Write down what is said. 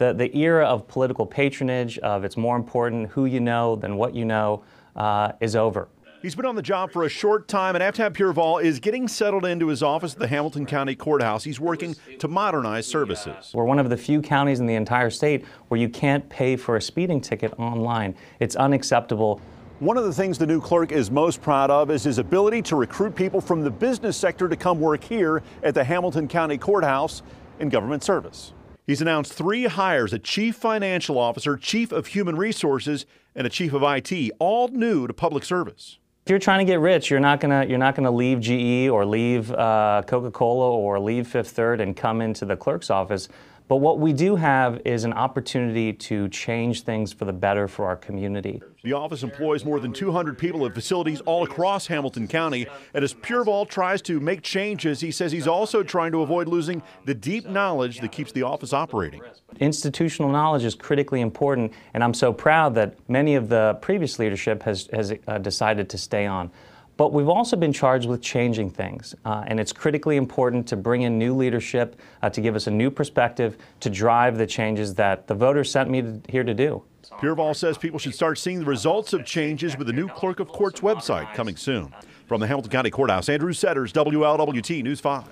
the, the era of political patronage, of it's more important who you know than what you know, uh, is over. He's been on the job for a short time, and Aftab Pureval is getting settled into his office at the Hamilton County Courthouse. He's working to modernize services. We're one of the few counties in the entire state where you can't pay for a speeding ticket online. It's unacceptable. One of the things the new clerk is most proud of is his ability to recruit people from the business sector to come work here at the Hamilton County Courthouse in government service. He's announced three hires a chief financial officer, chief of human resources, and a chief of IT, all new to public service. If you're trying to get rich, you're not gonna you're not gonna leave GE or leave uh, Coca-Cola or leave Fifth Third and come into the clerk's office. But what we do have is an opportunity to change things for the better for our community. The office employs more than 200 people at facilities all across Hamilton County. And as Pureval tries to make changes, he says he's also trying to avoid losing the deep knowledge that keeps the office operating. Institutional knowledge is critically important, and I'm so proud that many of the previous leadership has, has uh, decided to stay on. But we've also been charged with changing things, uh, and it's critically important to bring in new leadership uh, to give us a new perspective to drive the changes that the voters sent me to, here to do. Pureval says people should start seeing the results of changes with the new Clerk of Courts website coming soon. From the Hamilton County Courthouse, Andrew Setters, WLWT News 5.